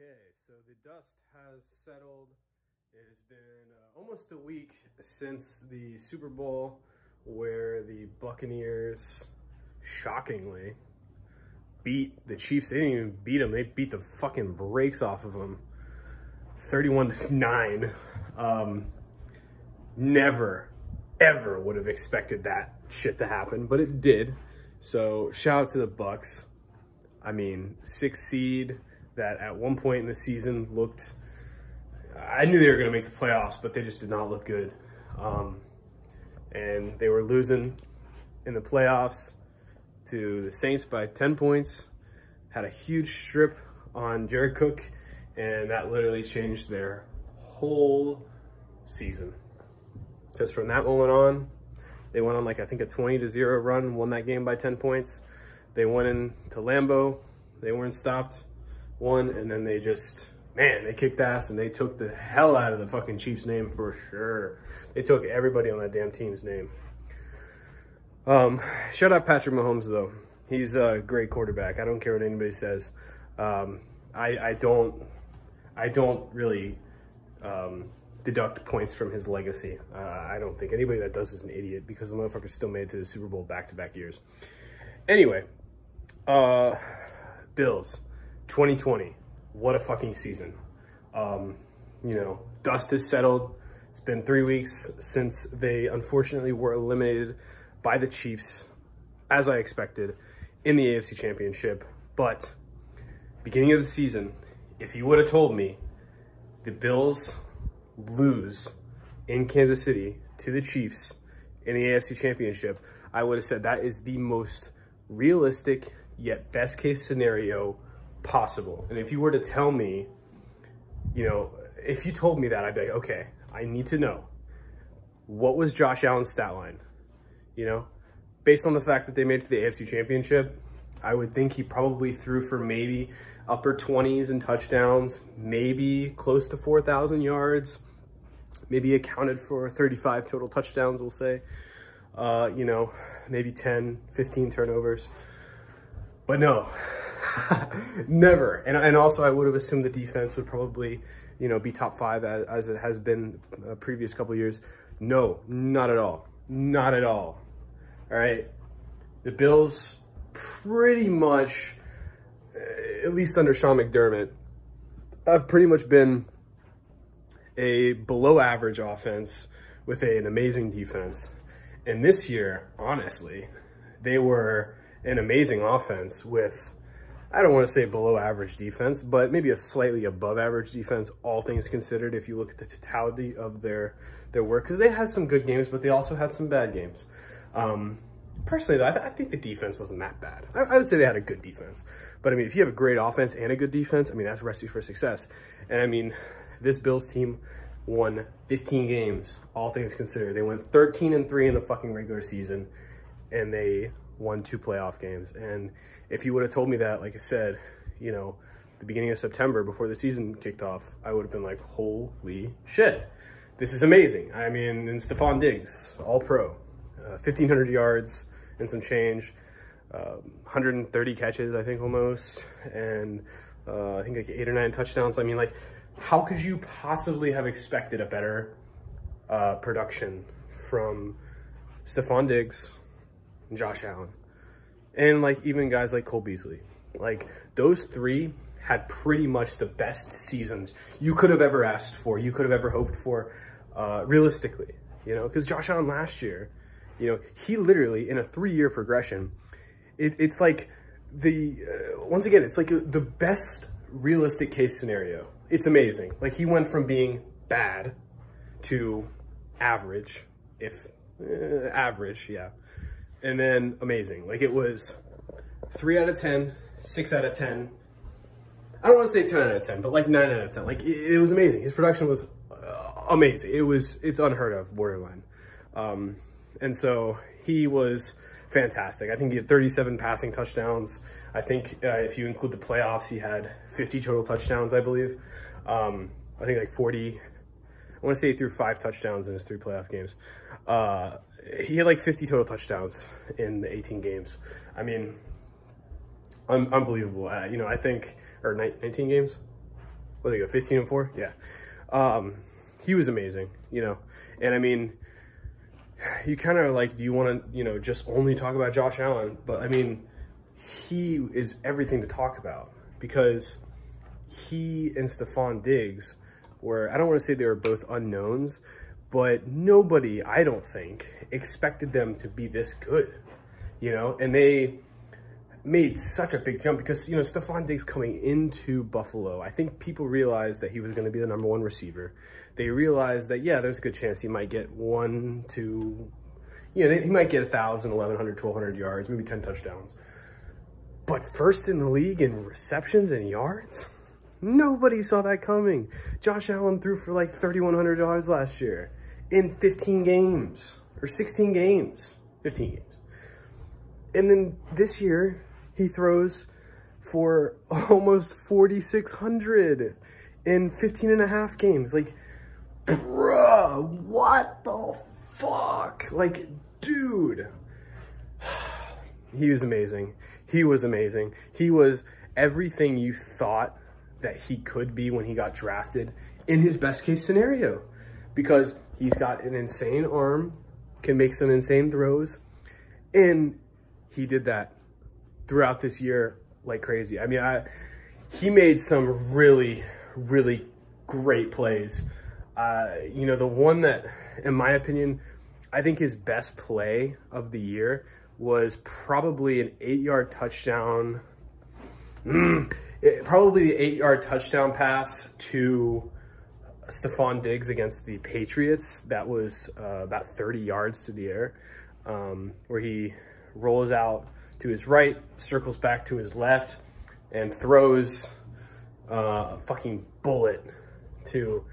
Okay, so the dust has settled. It has been uh, almost a week since the Super Bowl where the Buccaneers shockingly beat the Chiefs. They didn't even beat them. They beat the fucking brakes off of them. 31 to 9. Um, never, ever would have expected that shit to happen, but it did. So shout out to the Bucks. I mean, six seed that at one point in the season looked. I knew they were going to make the playoffs, but they just did not look good. Um, and they were losing in the playoffs to the Saints by 10 points. Had a huge strip on Jared Cook, and that literally changed their whole season. Because from that moment on, they went on like I think a 20 to 0 run, won that game by 10 points. They went into Lambeau, they weren't stopped, won, and then they just man, they kicked ass and they took the hell out of the fucking Chiefs name for sure. They took everybody on that damn team's name. Um, shout out Patrick Mahomes though. He's a great quarterback. I don't care what anybody says. Um, I, I don't, I don't really um, deduct points from his legacy. Uh, I don't think anybody that does is an idiot because the motherfucker still made to the Super Bowl back-to-back years. Anyway, uh, Bills, 2020. What a fucking season. Um, you know, dust has settled. It's been three weeks since they unfortunately were eliminated by the Chiefs, as I expected, in the AFC Championship. But beginning of the season, if you would have told me the Bills lose in Kansas City to the Chiefs in the AFC Championship, I would have said that is the most realistic yet best case scenario possible. And if you were to tell me, you know, if you told me that, I'd be like, okay, I need to know what was Josh Allen's stat line? You know, based on the fact that they made it to the AFC Championship, I would think he probably threw for maybe upper 20s in touchdowns, maybe close to 4,000 yards, maybe accounted for 35 total touchdowns, we'll say. Uh, you know, maybe 10, 15 turnovers. But no, never. And, and also I would have assumed the defense would probably, you know, be top five as, as it has been uh, previous couple years. No, not at all. Not at all. All right. The Bills pretty much, uh, at least under Sean McDermott, have pretty much been a below average offense with a, an amazing defense. And this year, honestly, they were an amazing offense with, I don't want to say below average defense, but maybe a slightly above average defense, all things considered, if you look at the totality of their, their work. Because they had some good games, but they also had some bad games. Um, personally, though, I, th I, think the defense wasn't that bad. I, I, would say they had a good defense. But, I mean, if you have a great offense and a good defense, I mean, that's recipe for success. And, I mean, this Bills team won 15 games, all things considered. They went 13 and 3 in the fucking regular season, and they won two playoff games. And if you would have told me that, like I said, you know, the beginning of September before the season kicked off, I would have been like, holy shit, this is amazing. I mean, and Stefon Diggs, all pro, uh, 1,500 yards and some change, uh, 130 catches, I think almost, and uh, I think like eight or nine touchdowns. I mean, like, how could you possibly have expected a better uh, production from Stefon Diggs, and Josh Allen, and like even guys like Cole Beasley. Like those three had pretty much the best seasons you could have ever asked for, you could have ever hoped for, uh, realistically. You know, because Josh Allen last year, you know, he literally in a three-year progression, it, it's like the uh, once again, it's like the best realistic case scenario. It's amazing. Like he went from being bad to average, if uh, average, yeah and then amazing. Like it was three out of 10, six out of 10. I don't want to say 10 out of 10, but like nine out of 10. Like it, it was amazing. His production was uh, amazing. It was, it's unheard of borderline. Um, and so he was fantastic. I think he had 37 passing touchdowns. I think uh, if you include the playoffs, he had 50 total touchdowns, I believe. Um, I think like 40, I want to say he threw five touchdowns in his three playoff games. Uh, he had like 50 total touchdowns in the 18 games. I mean, un unbelievable. Uh, you know, I think, or 19 games? what they go, 15 and four? Yeah. Um, he was amazing, you know, and I mean, you kind of like, do you want to, you know, just only talk about Josh Allen? But I mean, he is everything to talk about because he and Stefon Diggs were, I don't want to say they were both unknowns, but nobody, I don't think, expected them to be this good, you know, and they made such a big jump because, you know, Stefon Diggs coming into Buffalo, I think people realized that he was going to be the number one receiver. They realized that, yeah, there's a good chance he might get one, two, you know, he might get 1,000, 1,100, 1,200 yards, maybe 10 touchdowns. But first in the league in receptions and yards? Nobody saw that coming. Josh Allen threw for like 3,100 yards last year in 15 games or 16 games, 15 games. And then this year, he throws for almost 4,600 in 15 and a half games. Like, bruh, what the fuck? Like, dude. He was amazing. He was amazing. He was everything you thought that he could be when he got drafted in his best case scenario because he's got an insane arm, can make some insane throws, and he did that throughout this year like crazy. I mean, I he made some really, really great plays. Uh, you know, the one that, in my opinion, I think his best play of the year was probably an eight-yard touchdown. Mm, it, probably the eight-yard touchdown pass to Stefon Diggs against the Patriots. That was uh, about 30 yards to the air, um, where he rolls out to his right, circles back to his left, and throws uh, a fucking bullet to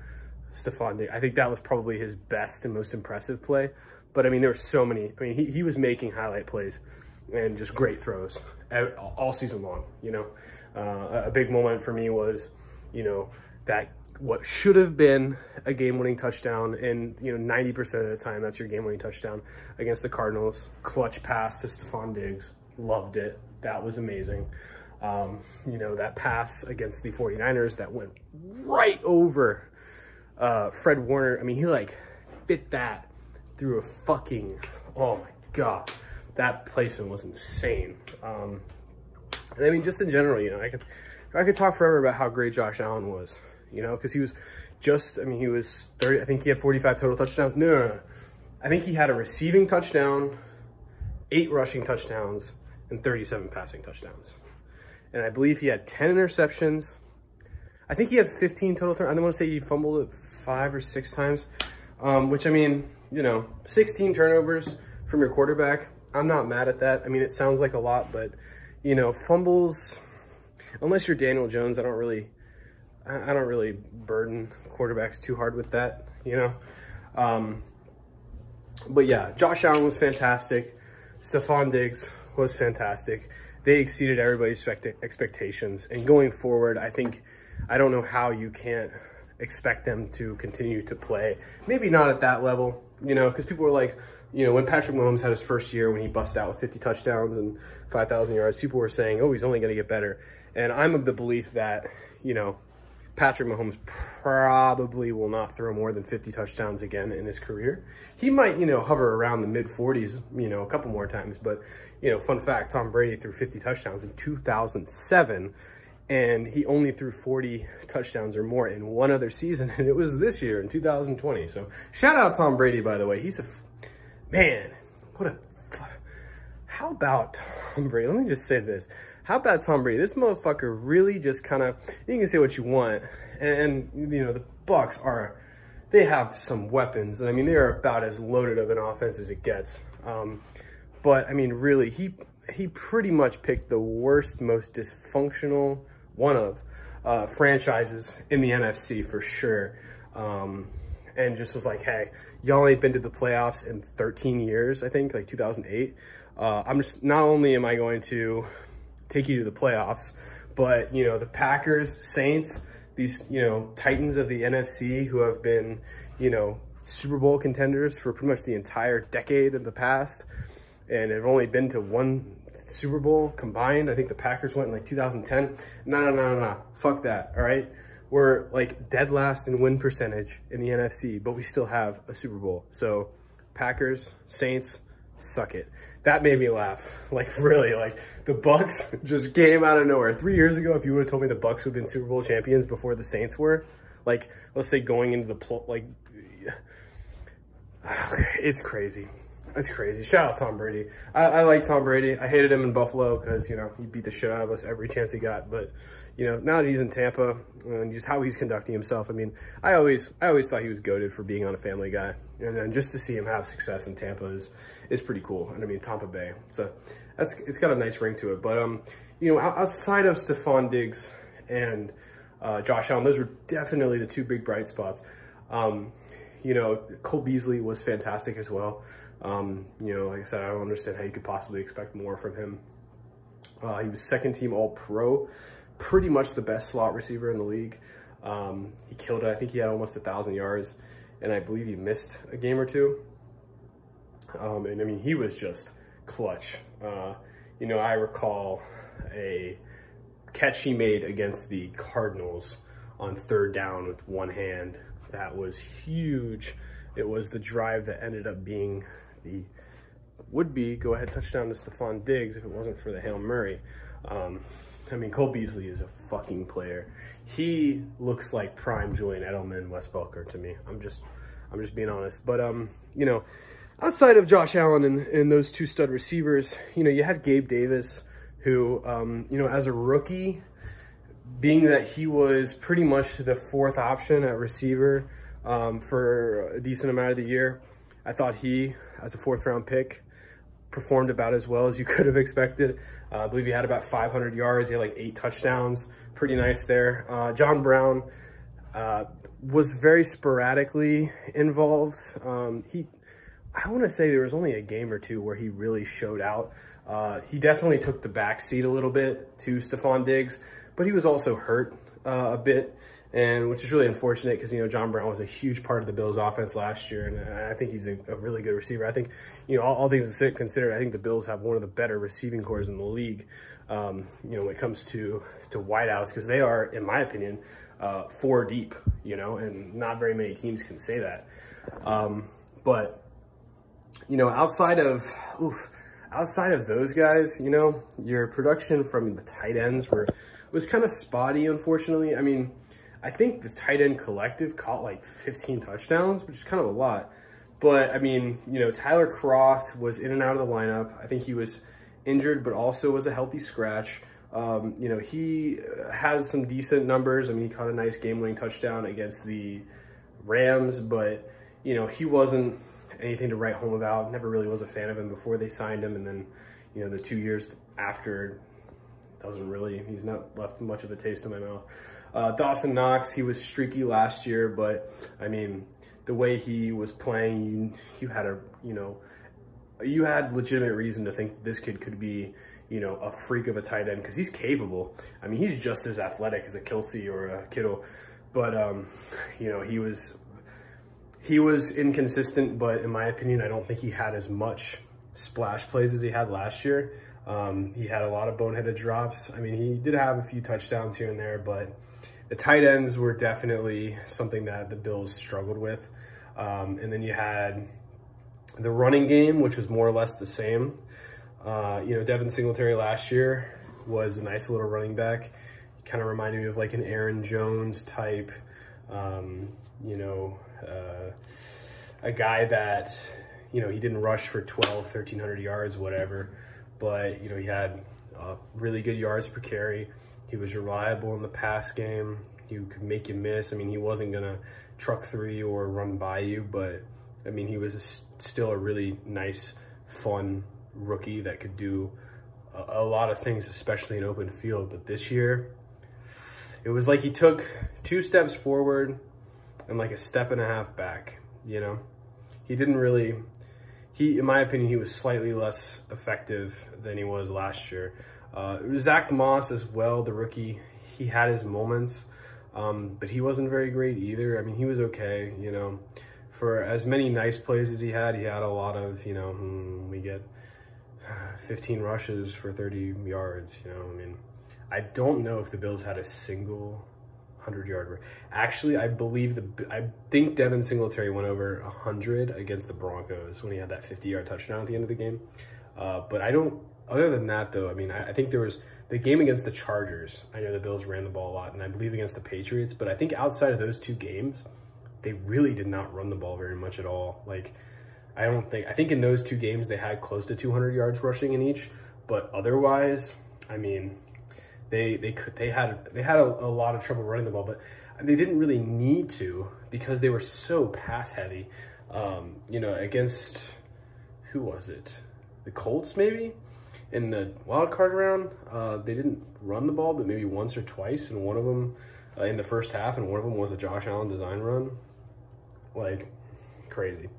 Stefon Diggs. I think that was probably his best and most impressive play. But I mean, there were so many. I mean, he, he was making highlight plays and just great throws all season long, you know. Uh, a big moment for me was, you know, that what should have been a game-winning touchdown, and you know, 90% of the time that's your game-winning touchdown against the Cardinals. Clutch pass to Stefon Diggs, loved it. That was amazing. Um, you know, that pass against the 49ers that went right over uh, Fred Warner. I mean, he like fit that through a fucking, oh my God, that placement was insane. Um, and I mean, just in general, you know, I could, I could talk forever about how great Josh Allen was you know, because he was just, I mean, he was 30, I think he had 45 total touchdowns. No, no, no. I think he had a receiving touchdown, eight rushing touchdowns, and 37 passing touchdowns. And I believe he had 10 interceptions. I think he had 15 total. I don't want to say he fumbled it five or six times, um, which I mean, you know, 16 turnovers from your quarterback. I'm not mad at that. I mean, it sounds like a lot, but, you know, fumbles, unless you're Daniel Jones, I don't really I don't really burden quarterbacks too hard with that, you know. Um, but yeah, Josh Allen was fantastic. Stefon Diggs was fantastic. They exceeded everybody's expectations. And going forward, I think, I don't know how you can't expect them to continue to play. Maybe not at that level, you know, because people were like, you know, when Patrick Mahomes had his first year when he bust out with 50 touchdowns and 5,000 yards, people were saying, oh, he's only going to get better. And I'm of the belief that, you know, Patrick Mahomes probably will not throw more than 50 touchdowns again in his career. He might, you know, hover around the mid 40s, you know, a couple more times. But, you know, fun fact, Tom Brady threw 50 touchdowns in 2007 and he only threw 40 touchdowns or more in one other season, and it was this year in 2020. So shout out Tom Brady, by the way. He's a man. What a how about Tom Brady? Let me just say this. How about Tom Brady? This motherfucker really just kind of, you can say what you want. And, and, you know, the Bucks are, they have some weapons. And I mean, they are about as loaded of an offense as it gets. Um, but I mean, really, he, he pretty much picked the worst, most dysfunctional one of uh, franchises in the NFC for sure. Um, and just was like, hey, y'all ain't been to the playoffs in 13 years, I think, like 2008. Uh, I'm just, not only am I going to take you to the playoffs. But, you know, the Packers, Saints, these, you know, titans of the NFC who have been, you know, Super Bowl contenders for pretty much the entire decade of the past and have only been to one Super Bowl combined. I think the Packers went in like 2010. No, no, no, no, no. Fuck that, all right? we're like dead last in win percentage in the NFC, but we still have a Super Bowl. So Packers, Saints, suck it. That made me laugh. Like really, like the Bucks just came out of nowhere. Three years ago, if you would have told me the Bucks would have been Super Bowl champions before the Saints were, like let's say going into the like, it's crazy. It's crazy. Shout out Tom Brady. I, I like Tom Brady. I hated him in Buffalo because, you know, he beat the shit out of us every chance he got. But, you know, now that he's in Tampa and just how he's conducting himself, I mean, I always I always thought he was goaded for being on a family guy. And then just to see him have success in Tampa is is pretty cool. And I mean Tampa Bay. So that's it's got a nice ring to it. But um, you know, outside of Stefon Diggs and uh, Josh Allen, those were definitely the two big bright spots. Um, you know, Cole Beasley was fantastic as well. Um, you know, like I said, I don't understand how you could possibly expect more from him. Uh, he was second team All Pro, pretty much the best slot receiver in the league. Um, he killed it. I think he had almost a thousand yards, and I believe he missed a game or two. Um, and I mean, he was just clutch. Uh, you know, I recall a catch he made against the Cardinals on third down with one hand. That was huge. It was the drive that ended up being the would-be go-ahead touchdown to Stefon Diggs if it wasn't for the Hail Murray. Um, I mean, Cole Beasley is a fucking player. He looks like prime Julian Edelman, Wes Welker to me. I'm just, I'm just being honest. But um, you know, outside of Josh Allen and, and those two stud receivers, you know, you had Gabe Davis, who, um, you know, as a rookie, being that he was pretty much the fourth option at receiver um, for a decent amount of the year, I thought he, as a fourth round pick, performed about as well as you could have expected. Uh, I believe he had about 500 yards. He had like eight touchdowns. Pretty nice there. Uh, John Brown uh, was very sporadically involved. Um, he, I want to say there was only a game or two where he really showed out. Uh, he definitely took the back seat a little bit to Stefon Diggs, but he was also hurt uh, a bit and which is really unfortunate because you know John Brown was a huge part of the Bills' offense last year, and I think he's a, a really good receiver. I think you know all, all, things considered, I think the Bills have one of the better receiving corps in the league. Um, you know when it comes to to wideouts because they are, in my opinion, uh, four deep. You know, and not very many teams can say that. Um, but you know, outside of oof, outside of those guys, you know, your production from the tight ends were was kind of spotty, unfortunately. I mean I think this tight end collective caught like 15 touchdowns, which is kind of a lot. But I mean, you know, Tyler Kroft was in and out of the lineup. I think he was injured, but also was a healthy scratch. Um, you know, he has some decent numbers. I mean, he caught a nice game-winning touchdown against the Rams, but you know, he wasn't anything to write home about. Never really was a fan of him before they signed him, and then you know, the two years after doesn't really. He's not left much of a taste in my mouth. Uh, Dawson Knox, he was streaky last year, but I mean, the way he was playing, you you had a you know, you had legitimate reason to think this kid could be you know a freak of a tight end because he's capable. I mean, he's just as athletic as a Kelce or a Kittle, but um, you know, he was he was inconsistent. But in my opinion, I don't think he had as much splash plays as he had last year. Um, he had a lot of boneheaded drops. I mean, he did have a few touchdowns here and there, but the tight ends were definitely something that the Bills struggled with. Um, and then you had the running game, which was more or less the same. Uh, you know, Devin Singletary last year was a nice little running back. Kind of reminded me of like an Aaron Jones type, um, you know, uh, a guy that, you know, he didn't rush for 12, 1300 yards, whatever but you know he had uh, really good yards per carry. He was reliable in the pass game. He could make you miss. I mean, he wasn't gonna truck three or run by you, but I mean, he was a, still a really nice, fun rookie that could do a, a lot of things, especially in open field. But this year, it was like he took two steps forward and like a step and a half back. You know, he didn't really he, in my opinion, he was slightly less effective than he was last year. Uh, Zach Moss as well, the rookie, he had his moments, um, but he wasn't very great either. I mean, he was okay, you know. For as many nice plays as he had, he had a lot of, you know, hmm, we get 15 rushes for 30 yards, you know. I mean, I don't know if the Bills had a single 100 yard. Actually, I believe the I think Devin Singletary went over 100 against the Broncos when he had that 50 yard touchdown at the end of the game. Uh, but I don't. Other than that, though, I mean, I, I, think there was the game against the Chargers. I know the Bills ran the ball a lot, and I believe against the Patriots. But I think outside of those two games, they really did not run the ball very much at all. Like, I don't think. I think in those two games they had close to 200 yards rushing in each. But otherwise, I mean, they they could they had they had a, a lot of trouble running the ball, but they didn't really need to because they were so pass heavy. Um, you know, against who was it? The Colts maybe in the wild card round. Uh, they didn't run the ball, but maybe once or twice, and one of them uh, in the first half, and one of them was a Josh Allen design run. Like crazy.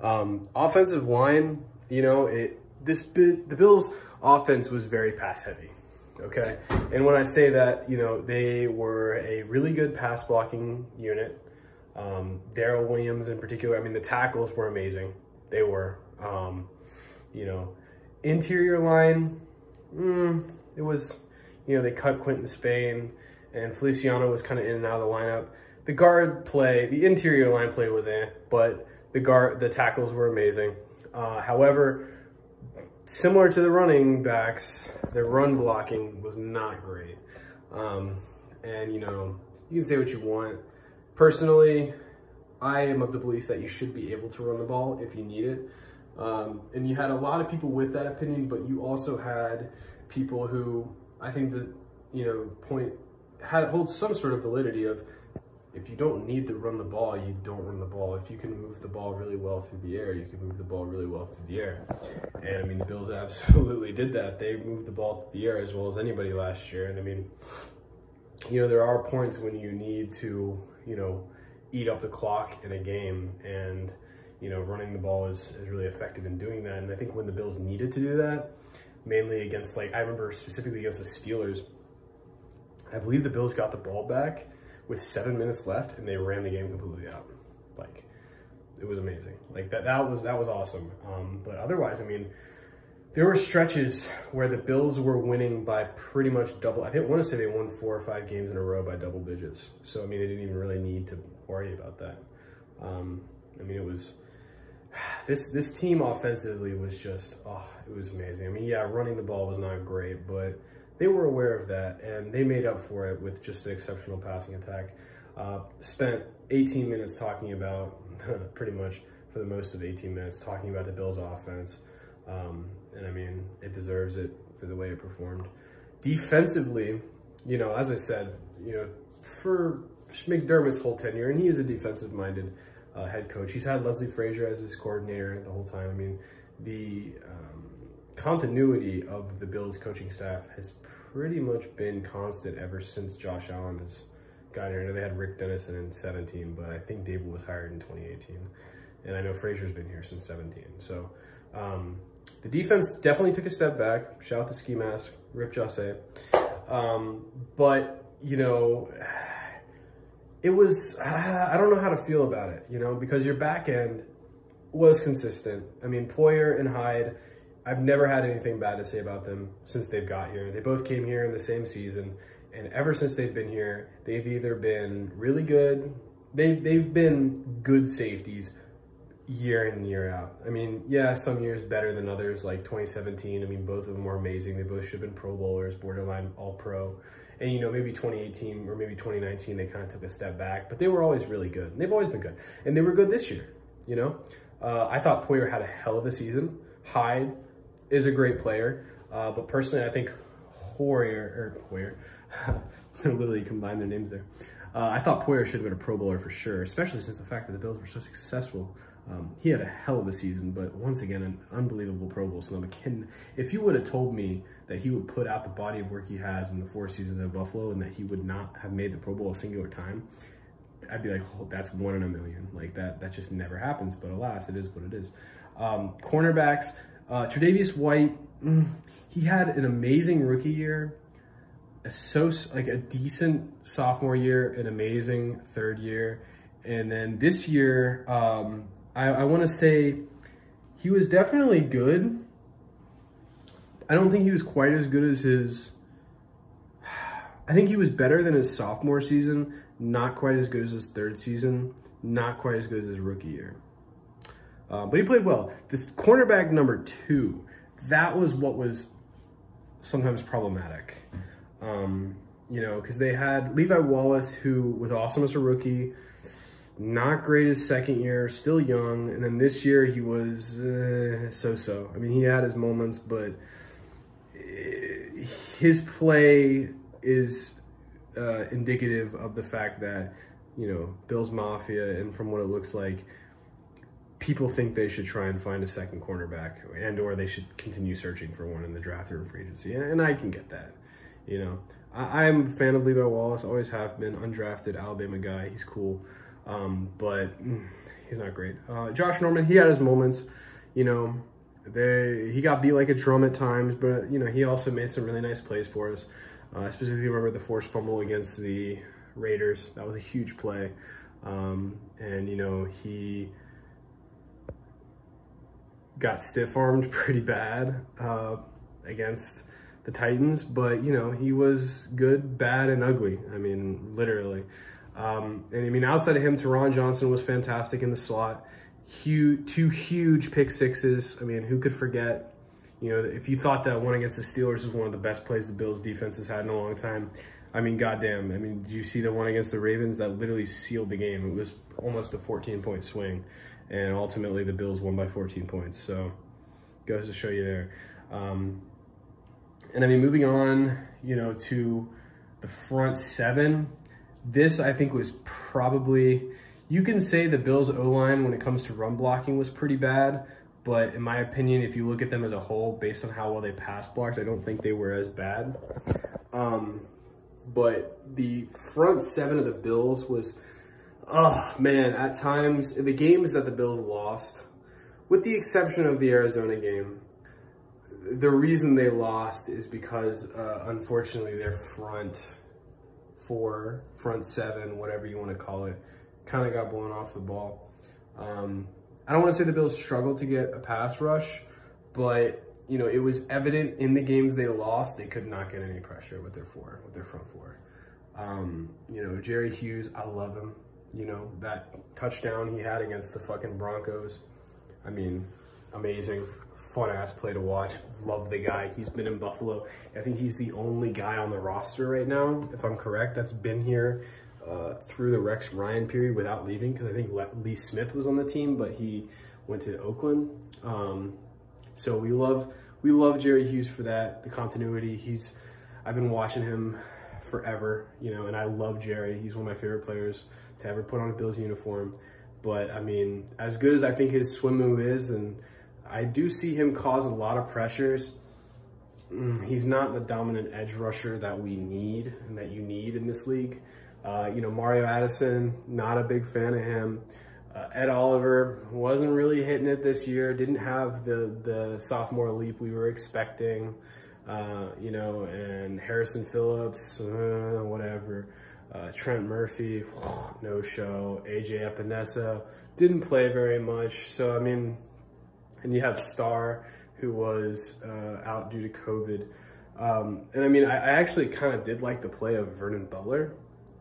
Um, offensive line, you know, it this the Bills offense was very pass heavy. Okay. And when I say that, you know, they were a really good pass blocking unit. Um, Daryl Williams in particular, I mean, the tackles were amazing. They were, um, you know, interior line, mm, it was, you know, they cut Quinton Spain and Feliciano was kind of in and out of the lineup. The guard play, the interior line play was eh, but the guard, the tackles were amazing. Uh, however, similar to the running backs, their run blocking was not great. Um, and, you know, you can say what you want. Personally, I am of the belief that you should be able to run the ball if you need it. Um, and you had a lot of people with that opinion, but you also had people who I think that, you know, point had holds some sort of validity of if you don't need to run the ball, you don't run the ball. If you can move the ball really well through the air, you can move the ball really well through the air. And I mean, the Bills absolutely did that. They moved the ball through the air as well as anybody last year. And I mean, you know, there are points when you need to, you know, eat up the clock in a game and, you know, running the ball is, is really effective in doing that. And I think when the Bills needed to do that, mainly against like, I remember specifically against the Steelers, I believe the Bills got the ball back with seven minutes left and they ran the game completely out. Like it was amazing. Like that that was that was awesome. Um, but otherwise, I mean, there were stretches where the Bills were winning by pretty much double. I I want to say they won four or five games in a row by double digits. So I mean, they didn't even really need to worry about that. Um, I mean, it was this this team offensively was just oh, it was amazing. I mean, yeah, running the ball was not great, but they were aware of that and they made up for it with just an exceptional passing attack. Uh, spent 18 minutes talking about, pretty much for the most of 18 minutes, talking about the Bills offense. Um, and I mean, it deserves it for the way it performed. Defensively, you know, as I said, you know, for McDermott's whole tenure, and he is a defensive-minded uh, head coach. He's had Leslie Frazier as his coordinator the whole time. I mean, the um, continuity of the Bills coaching staff has pretty much been constant ever since Josh Allen has got here. I know they had Rick Dennison in 17, but I think Daboll was hired in 2018. And I know Frazier's been here since 17. So um, the defense definitely took a step back. Shout out to Ski Mask, Rip Jose. Um, but, you know, it was, I don't know how to feel about it, you know, because your back end was consistent. I mean, Poyer and Hyde, I've never had anything bad to say about them since they've got here. They both came here in the same season, and ever since they've been here, they've either been really good, they, they've been good safeties year in and year out. I mean, yeah, some years better than others, like 2017. I mean, both of them were amazing. They both should have been Pro Bowlers, borderline All Pro. And, you know, maybe 2018 or maybe 2019, they kind of took a step back, but they were always really good. They've always been good. And they were good this year, you know? Uh, I thought Poyer had a hell of a season. Hyde is a great player. Uh, but personally, I think Hoyer, or Hoyer, literally combined their names there. Uh, I thought Poyer should have been a Pro Bowler for sure, especially since the fact that the Bills were so successful. Um, he had a hell of a season, but once again, an unbelievable Pro Bowl. So McKinnon, if you would have told me that he would put out the body of work he has in the four seasons at Buffalo and that he would not have made the Pro Bowl a singular time, I'd be like, oh, that's one in a million. Like that, that just never happens. But alas, it is what it is. Um, cornerbacks, uh, Tre'Davious White, mm, he had an amazing rookie year, a so like a decent sophomore year, an amazing third year, and then this year, um, I, I want to say he was definitely good. I don't think he was quite as good as his. I think he was better than his sophomore season not quite as good as his third season, not quite as good as his rookie year. Uh, but he played well. This cornerback number two, that was what was sometimes problematic. Um, you know, because they had Levi Wallace, who was awesome as a rookie, not great his second year, still young, and then this year he was uh, so-so. I mean, he had his moments, but uh, his play is uh, indicative of the fact that you know Bills Mafia, and from what it looks like, people think they should try and find a second cornerback, and or they should continue searching for one in the draft or free agency, and I can get that. You know, I, am a fan of Levi Wallace, always have been, undrafted Alabama guy. He's cool, um, but mm, he's not great. Uh, Josh Norman, he had his moments. You know, they he got beat like a drum at times, but you know he also made some really nice plays for us. Uh, I specifically remember the forced fumble against the Raiders. That was a huge play, um, and you know he got stiff armed pretty bad uh, against the Titans, but you know, he was good, bad, and ugly. I mean, literally. Um, and I mean, outside of him, Taron Johnson was fantastic in the slot. Huge, two huge pick sixes. I mean, who could forget? You know, if you thought that one against the Steelers was one of the best plays the Bills defense has had in a long time, I mean, goddamn. I mean, did you see the one against the Ravens that literally sealed the game? It was almost a 14 point swing, and ultimately the Bills won by 14 points. So, goes to show you there. Um, and I mean, moving on, you know, to the front seven, this I think was probably, you can say the Bills O-line when it comes to run blocking was pretty bad, but in my opinion, if you look at them as a whole, based on how well they pass blocked, I don't think they were as bad. Um, but the front seven of the Bills was, oh man, at times, the games that the Bills lost, with the exception of the Arizona game, the reason they lost is because, uh, unfortunately, their front four, front seven, whatever you want to call it, kind of got blown off the ball. Um, I don't want to say the Bills struggled to get a pass rush, but you know it was evident in the games they lost they could not get any pressure with their four, with their front four. Um, you know Jerry Hughes, I love him. You know that touchdown he had against the fucking Broncos. I mean, amazing fun ass play to watch. Love the guy. He's been in Buffalo. I think he's the only guy on the roster right now, if I'm correct, that's been here uh, through the Rex Ryan period without leaving because I think Lee Smith was on the team, but he went to Oakland. Um, so we love we love Jerry Hughes for that, the continuity. He's I've been watching him forever, you know, and I love Jerry. He's one of my favorite players to ever put on a Bills uniform. But I mean, as good as I think his swim move is and I do see him cause a lot of pressures. Mm, he's not the dominant edge rusher that we need and that you need in this league. Uh, you know, Mario Addison, not a big fan of him. Uh, Ed Oliver wasn't really hitting it this year. Didn't have the the sophomore leap we were expecting. Uh, you know, and Harrison Phillips, uh, whatever. Uh, Trent Murphy, no show. AJ Epenesa didn't play very much. So I mean, and you have Star, who was uh, out due to COVID. Um, and I mean, I, I actually kind of did like the play of Vernon Butler,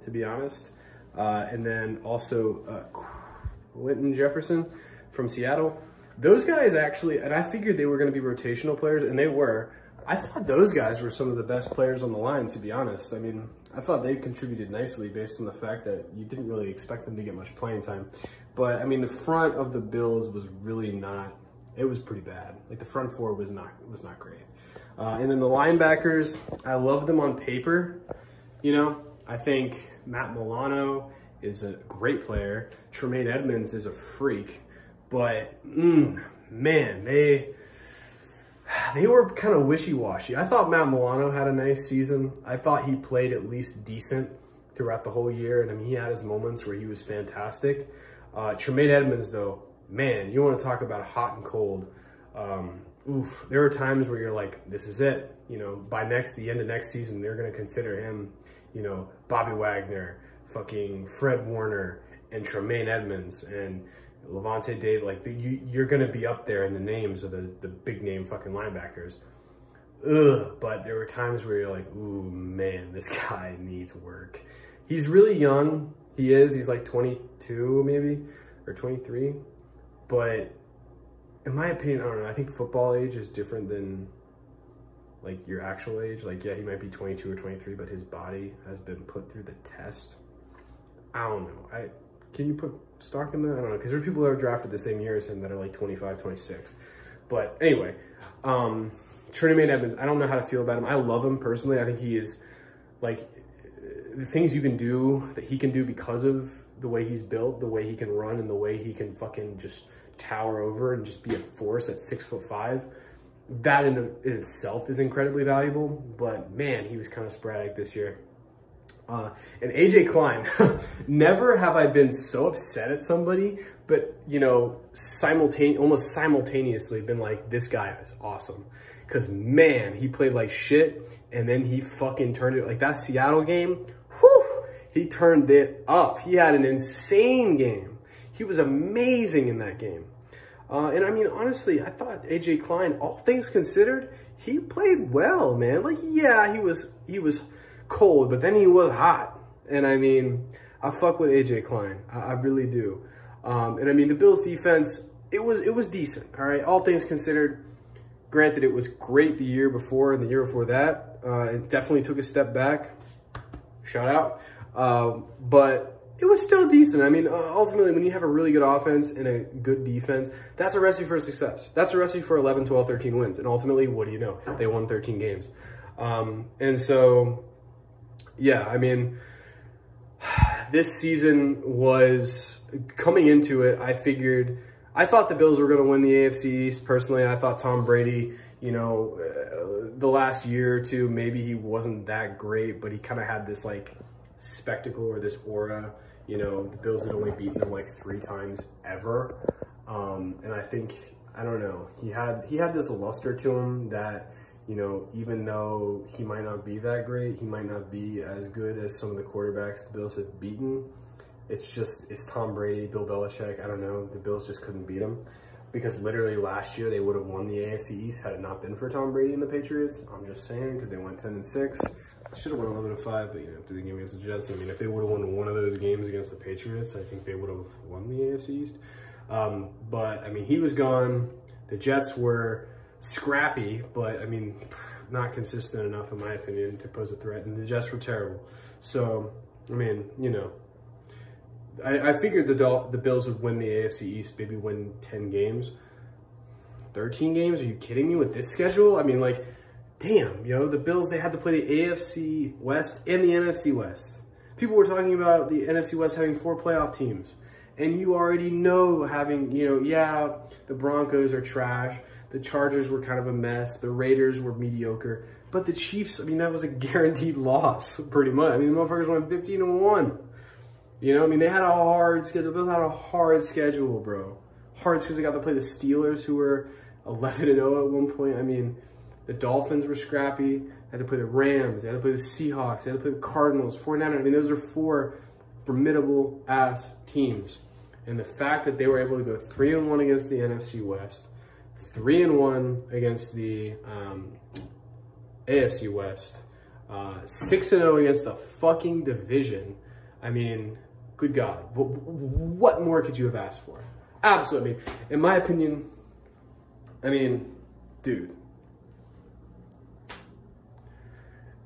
to be honest. Uh, and then also uh, Jefferson from Seattle. Those guys actually, and I figured they were going to be rotational players, and they were. I thought those guys were some of the best players on the line, to be honest. I mean, I thought they contributed nicely based on the fact that you didn't really expect them to get much playing time. But, I mean, the front of the Bills was really not it was pretty bad. Like the front four was not was not great. Uh, and then the linebackers, I love them on paper. You know, I think Matt Milano is a great player. Tremaine Edmunds is a freak, but mm, man, they they were kind of wishy-washy. I thought Matt Milano had a nice season. I thought he played at least decent throughout the whole year, and I mean he had his moments where he was fantastic. Uh, Tremaine Edmunds, though, man, you want to talk about hot and cold. Um, oof, there are times where you're like, this is it. You know, by next, the end of next season, they're going to consider him, you know, Bobby Wagner, fucking Fred Warner, and Tremaine Edmunds, and Lavonte David. Like, the, you, you're going to be up there in the names of the, the big name fucking linebackers. Ugh, but there were times where you're like, ooh, man, this guy needs work. he's really young. He is. He's like 22 maybe or 23. But in my opinion, I don't know. I think football age is different than like your actual age. Like, yeah, he might be 22 or 23, but his body has been put through the test. I don't know. I can you put stock in that? I don't know because there's people that are drafted the same year as him that are like 25, 26. But anyway, um, Trinidad Edmunds. I don't know how to feel about him. I love him personally. I think he is like the things you can do that he can do because of the way he's built, the way he can run, and the way he can fucking just tower over and just be a force at six foot five. That in, in itself is incredibly valuable. But man, he was kind of sporadic this year. Uh, and AJ Klein, never have I been so upset at somebody, but you know, simultane almost simultaneously been like, this guy is awesome. Cause man, he played like shit and then he fucking turned it like that Seattle game. Whew, he turned it up. He had an insane game. He was amazing in that game. Uh, and I mean, honestly, I thought AJ Klein, all things considered, he played well, man. Like, yeah, he was, he was cold, but then he was hot. And I mean, I fuck with AJ Klein. I, I really do. Um, and I mean, the Bills defense, it was, it was decent. All right. All things considered, granted, it was great the year before and the year before that. Uh, it definitely took a step back. Shout out. Um, but it was still decent. I mean, uh, ultimately, when you have a really good offense and a good defense, that's a recipe for success. That's a recipe for 11, 12, 13 wins. And ultimately, what do you know? They won 13 games. Um, and so yeah, I mean, this season was coming into it. I figured, I thought the Bills were going to win the AFC East. Personally, I thought Tom Brady, you know, uh, the last year or two, maybe he wasn't that great, but he kind of had this like spectacle or this aura. You know, the Bills had only beaten him like three times ever. Um, and I think, I don't know, he had, he had this luster to him that, you know, even though he might not be that great, he might not be as good as some of the quarterbacks the Bills have beaten. It's just, it's Tom Brady, Bill Belichick. I don't know. The Bills just couldn't beat him because literally last year they would have won the AFC East had it not been for Tom Brady and the Patriots. I'm just saying because they went 10 and 6. Should have won 11 and 5, but you know, through the game against the Jets. I mean, if they would have won one of those games against the Patriots, I think they would have won the AFC East. Um, but I mean, he was gone. The Jets were scrappy, but I mean, not consistent enough in my opinion to pose a threat. And the Jets were terrible. So, I mean, you know, I, I figured the the Bills would win the AFC East, maybe win 10 games. 13 games? Are you kidding me with this schedule? I mean, like, damn, you know, the Bills, they had to play the AFC West and the NFC West. People were talking about the NFC West having four playoff teams. And you already know having, you know, yeah, the Broncos are trash. The Chargers were kind of a mess. The Raiders were mediocre. But the Chiefs, I mean, that was a guaranteed loss, pretty much. I mean, the motherfuckers went 15 and 1. You know, I mean, they had a hard schedule. They had a hard schedule, bro. Hard because they got to play the Steelers, who were 11 and 0 at one point. I mean, the Dolphins were scrappy. They had to play the Rams. They had to play the Seahawks. They had to play the Cardinals. 49ers. I mean, those are four formidable ass teams. And the fact that they were able to go 3 and 1 against the NFC West three and one against the um, AFC West, uh, six and zero oh against the fucking division. I mean, good God, what more could you have asked for? Absolutely. In my opinion, I mean, dude,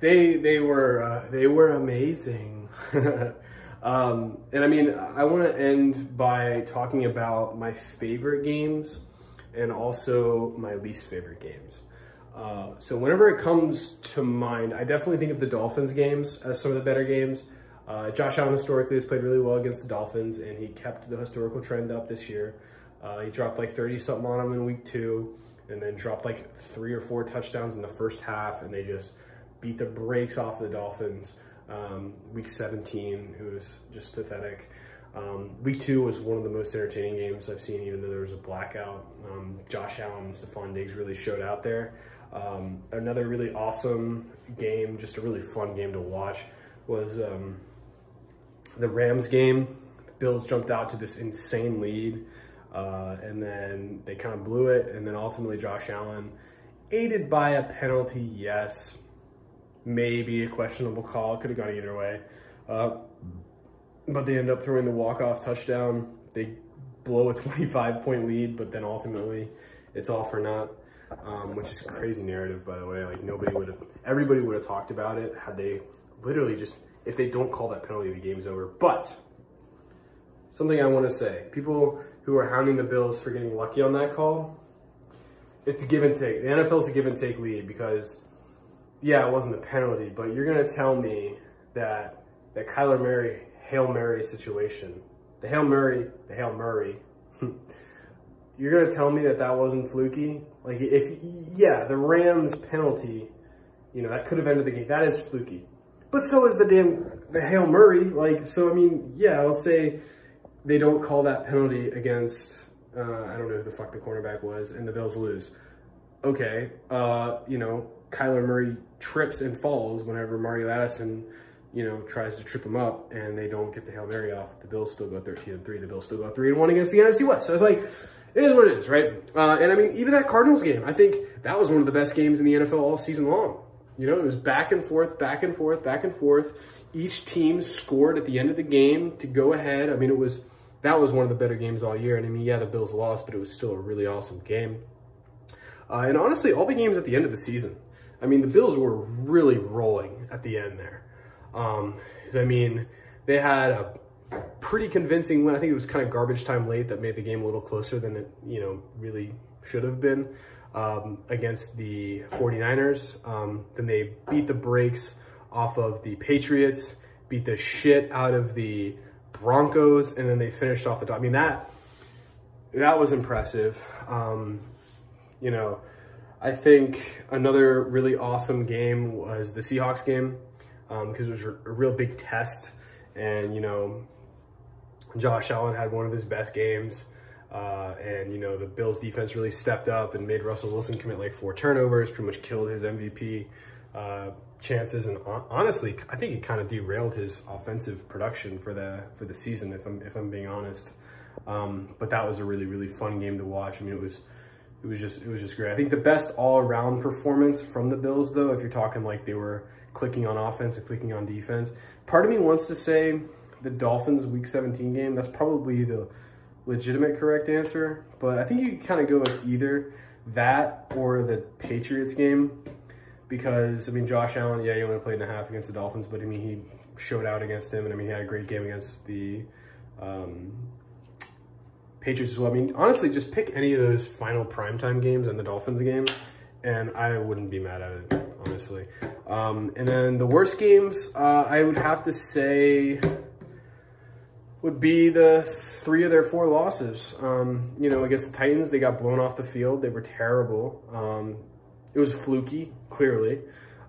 they they were uh, they were amazing. um, and I mean, I want to end by talking about my favorite games and also my least favorite games. Uh, so whenever it comes to mind, I definitely think of the Dolphins games as some of the better games. Uh, Josh Allen historically has played really well against the Dolphins, and he kept the historical trend up this year. Uh, he dropped like 30 something on them in week two, and then dropped like three or four touchdowns in the first half, and they just beat the brakes off the Dolphins. Um, week 17, it was just pathetic. Um, week two was one of the most entertaining games I've seen, even though there was a blackout. Um, Josh Allen and Stefon Diggs really showed out there. Um, another really awesome game, just a really fun game to watch, was um, the Rams game. The Bills jumped out to this insane lead, uh, and then they kind of blew it, and then ultimately Josh Allen, aided by a penalty, yes, maybe a questionable call, could have gone either way. Uh, but they end up throwing the walk-off touchdown. They blow a 25 point lead, but then ultimately it's all for naught, um, which is crazy narrative, by the way. Like nobody would have, everybody would have talked about it had they literally just, if they don't call that penalty, the game's over. But something I want to say, people who are hounding the Bills for getting lucky on that call, it's a give and take. The NFL is a give and take lead because, yeah, it wasn't a penalty, but you're going to tell me that that Kyler Murray Hail Mary situation, the Hail Mary, the Hail Murray, you're going to tell me that that wasn't fluky? Like, if, yeah, the Rams penalty, you know, that could have ended the game. That is fluky. But so is the damn, the Hail Murray. Like, so, I mean, yeah, I'll say they don't call that penalty against, uh, I don't know who the fuck the cornerback was, and the Bills lose. Okay, uh, you know, Kyler Murray trips and falls whenever Mario Addison you know, tries to trip them up and they don't get the Hail Mary off. The Bills still go 13 and 3. The Bills still go 3 and 1 against the NFC West. So it's like, it is what it is, right? Uh, and I mean, even that Cardinals game, I think that was one of the best games in the NFL all season long. You know, it was back and forth, back and forth, back and forth. Each team scored at the end of the game to go ahead. I mean, it was that was one of the better games all year. And I mean, yeah, the Bills lost, but it was still a really awesome game. Uh, and honestly, all the games at the end of the season, I mean, the Bills were really rolling at the end there. Um, I mean, they had a pretty convincing win. I think it was kind of garbage time late that made the game a little closer than it, you know, really should have been um, against the 49ers. Um, then they beat the brakes off of the Patriots, beat the shit out of the Broncos, and then they finished off the. I mean, that that was impressive. Um, you know, I think another really awesome game was the Seahawks game because um, it was a real big test. And, you know, Josh Allen had one of his best games. Uh, and, you know, the Bills defense really stepped up and made Russell Wilson commit like four turnovers, pretty much killed his MVP uh, chances. And honestly, I think it kind of derailed his offensive production for the for the season, if I'm if I'm being honest. Um, but that was a really really fun game to watch. I mean, it was it was just it was just great. I think the best all around performance from the Bills, though, if you're talking like they were clicking on offense and clicking on defense. Part of me wants to say the Dolphins week 17 game. That's probably the legitimate correct answer, but I think you can kind of go with either that or the Patriots game because, I mean, Josh Allen, yeah, he only played in a half against the Dolphins, but I mean, he showed out against him, and I mean, he had a great game against the um, Patriots as well. I mean, honestly, just pick any of those final primetime games and the Dolphins game, and I wouldn't be mad at it, honestly. Um, and then the worst games, uh, I would have to say, would be the three of their four losses. Um, you know, against the Titans, they got blown off the field. They were terrible. Um, it was fluky, clearly,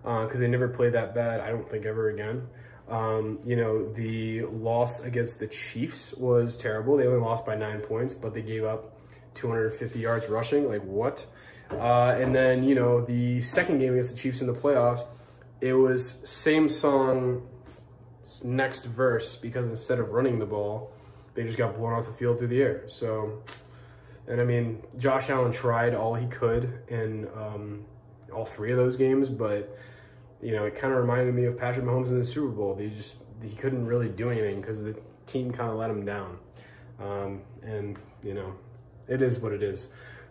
because uh, they never played that bad, I don't think, ever again. Um, you know, the loss against the Chiefs was terrible. They only lost by nine points, but they gave up 250 yards rushing. Like, what? Uh, and then, you know, the second game against the Chiefs in the playoffs, it was same song, next verse, because instead of running the ball, they just got blown off the field through the air. So, and I mean, Josh Allen tried all he could in um, all three of those games, but, you know, it kind of reminded me of Patrick Mahomes in the Super Bowl. They just, he couldn't really do anything because the team kind of let him down. Um, and, you know, it is what it is.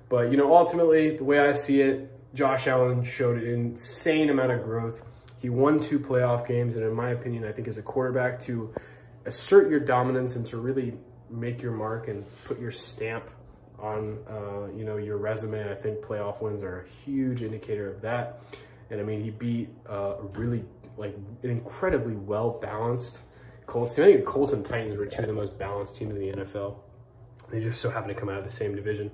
But, you know, ultimately, the way I see it, Josh Allen showed an insane amount of growth he won two playoff games, and in my opinion, I think as a quarterback to assert your dominance and to really make your mark and put your stamp on uh, you know your resume. I think playoff wins are a huge indicator of that. And I mean, he beat uh, a really like an incredibly well balanced Colts team. I think the Colts and Titans were two of the most balanced teams in the NFL. They just so happen to come out of the same division.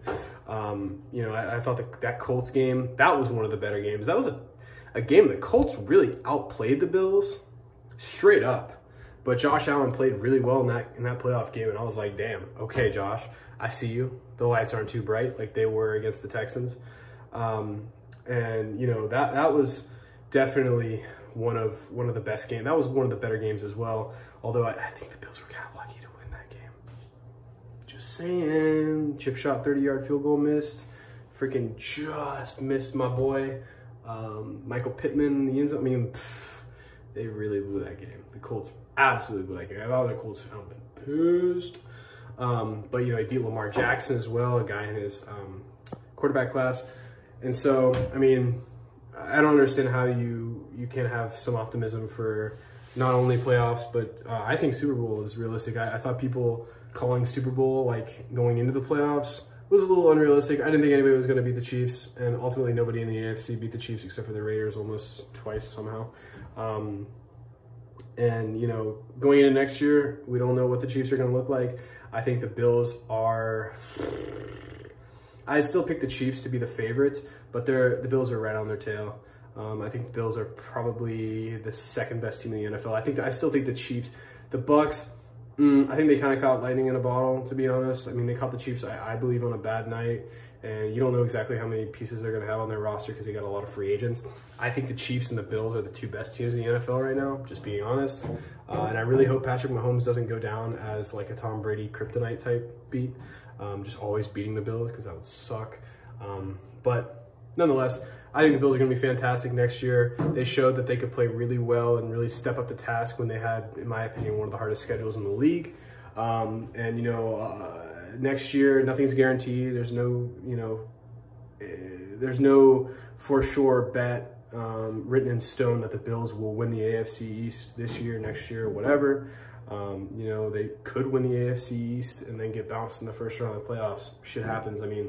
Um, you know, I, I thought that that Colts game that was one of the better games. That was a a game the Colts really outplayed the Bills straight up. But Josh Allen played really well in that in that playoff game, and I was like, damn, okay, Josh, I see you. The lights aren't too bright like they were against the Texans. Um, and you know, that that was definitely one of one of the best games. That was one of the better games as well. Although I, I think the Bills were kind of lucky to win that game. Just saying. Chip shot 30 yard field goal missed. Freaking just missed my boy. Um, Michael Pittman the end zone. I mean, pff, they really blew that game. The Colts absolutely blanking. If I was a Colts fan, I would been pissed. Um, but you know, he beat Lamar Jackson as well, a guy in his um, quarterback class. And so, I mean, I don't understand how you you can't have some optimism for not only playoffs, but uh, I think Super Bowl is realistic. I, I, thought people calling Super Bowl like going into the playoffs was a little unrealistic. I didn't think anybody was going to beat the Chiefs, and ultimately nobody in the AFC beat the Chiefs except for the Raiders almost twice somehow. Um, and you know, going into next year, we don't know what the Chiefs are going to look like. I think the Bills are. I still pick the Chiefs to be the favorites, but they're the Bills are right on their tail. Um, I think the Bills are probably the second best team in the NFL. I think I still think the Chiefs, the Bucs. Mm, I think they kind of caught lightning in a bottle, to be honest. I mean, they caught the Chiefs, I, I believe, on a bad night, and you don't know exactly how many pieces they're going to have on their roster because they got a lot of free agents. I think the Chiefs and the Bills are the two best teams in the NFL right now, just being honest. Uh, and I really hope Patrick Mahomes doesn't go down as like a Tom Brady kryptonite type beat, um, just always beating the Bills because that would suck. Um, but nonetheless, I think the Bills are going to be fantastic next year. They showed that they could play really well and really step up to task when they had, in my opinion, one of the hardest schedules in the league. Um, and, you know, uh, next year, nothing's guaranteed. There's no, you know, uh, there's no for sure bet um, written in stone that the Bills will win the AFC East this year, next year, whatever. Um, you know, they could win the AFC East and then get bounced in the first round of the playoffs. Shit happens. I mean,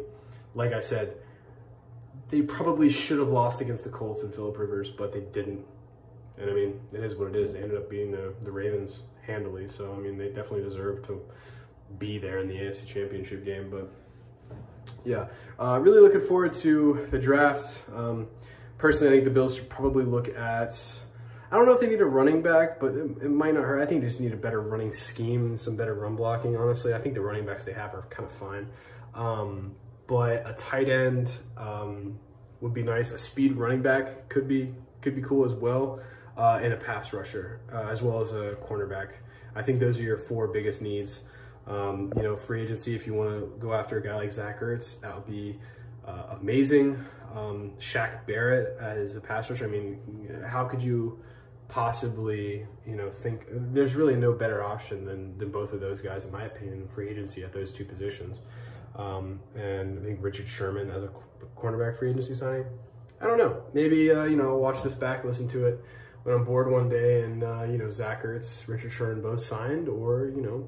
like I said, they probably should have lost against the Colts and Philip Rivers, but they didn't. And I mean, it is what it is. They ended up beating the, the Ravens handily. So, I mean, they definitely deserve to be there in the AFC Championship game. But yeah, uh, really looking forward to the draft. Um, personally, I think the Bills should probably look at. I don't know if they need a running back, but it, it, might not hurt. I think they just need a better running scheme some better run blocking, honestly. I think the running backs they have are kind of fine. Um, but a tight end um, would be nice. A speed running back could be could be cool as well, uh, and a pass rusher uh, as well as a cornerback. I think those are your four biggest needs. Um, you know, free agency. If you want to go after a guy like Zach Ertz, that would be uh, amazing. Um, Shaq Barrett as a pass rusher. I mean, how could you possibly, you know, think there's really no better option than than both of those guys, in my opinion, free agency at those two positions. Um, and I think Richard Sherman as a cornerback free agency signing. I don't know. Maybe, uh, you know, I'll watch this back, listen to it when I'm bored one day and, uh, you know, Zach Ertz, Richard Sherman both signed or, you know,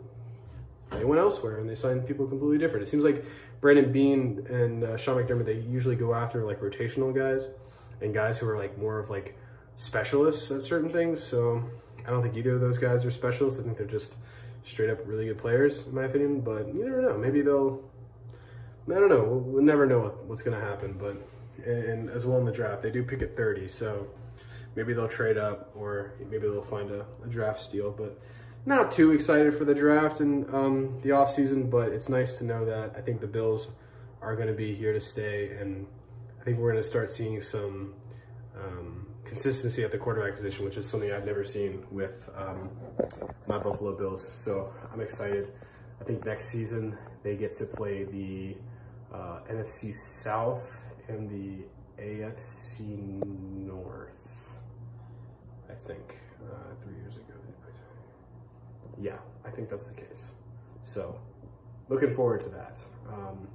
they went elsewhere and they signed people completely different. It seems like Brandon Beane and uh, Sean McDermott, they usually go after like rotational guys and guys who are like more of like specialists at certain things. So I don't think either of those guys are specialists. I think they're just straight up really good players in my opinion, but you never know. Maybe they'll I don't know. We'll, we'll never know what, what's going to happen, but and as well in the draft, they do pick at 30, so maybe they'll trade up or maybe they'll find a, a draft steal. But not too excited for the draft and um, the offseason, but it's nice to know that I think the Bills are going to be here to stay, and I think we're going to start seeing some um, consistency at the quarterback position, which is something I've never seen with um, my Buffalo Bills. So I'm excited. I think next season they get to play the uh, NFC South and the AFC North. I think uh, three years ago. Yeah, I think that's the case. So, looking forward to that. Um,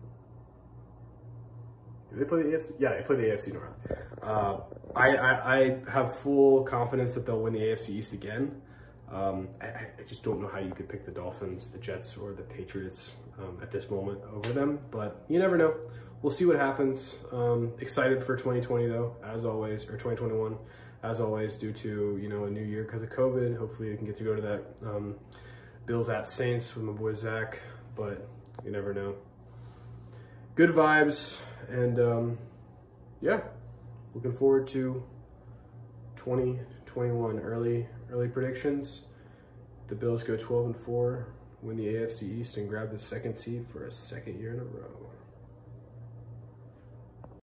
do they play the AFC? Yeah, they play the AFC North. Uh, I, I, I have full confidence that they'll win the AFC East again. Um, I, I, just don't know how you could pick the Dolphins, the Jets, or the Patriots um, at this moment over them, but you never know. We'll see what happens. Um, excited for 2020 though, as always, or 2021, as always, due to you know a new year because of COVID. Hopefully, you can get to go to that um, Bills at Saints with my boy Zach, but you never know. Good vibes, and um, yeah, looking forward to 2021 early early predictions. The Bills go 12 and 4 win the AFC East and grab the second seed for a second year in a row.